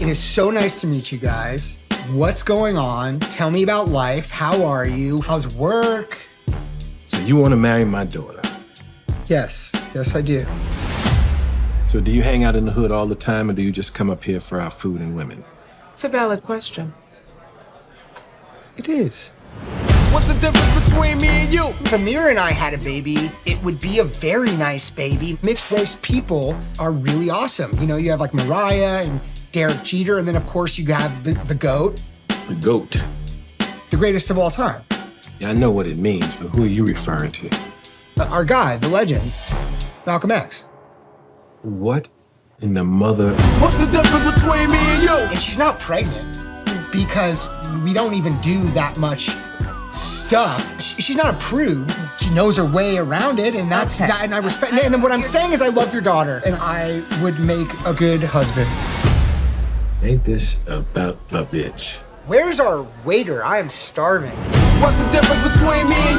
It is so nice to meet you guys. What's going on? Tell me about life. How are you? How's work? So you want to marry my daughter? Yes, yes, I do. So do you hang out in the hood all the time, or do you just come up here for our food and women? It's a valid question. It is. What's the difference between me and you? If Amira and I had a baby, it would be a very nice baby. Mixed race people are really awesome. You know, you have like Mariah and Derek Jeter, and then of course you have the, the GOAT, The goat. the greatest of all time. Yeah, I know what it means, but who are you referring to? Uh, Our guy, the legend, Malcolm X. What in the mother? What's the difference between me and you? And she's not pregnant because we don't even do that much stuff. Sh- She's not a prude. She knows her way around it, and that's Okay. that, and I respect. And then what I'm saying is, I love your daughter, and I would make a good husband. Ain't this about a bitch? Where's our waiter? I am starving. What's the difference between me and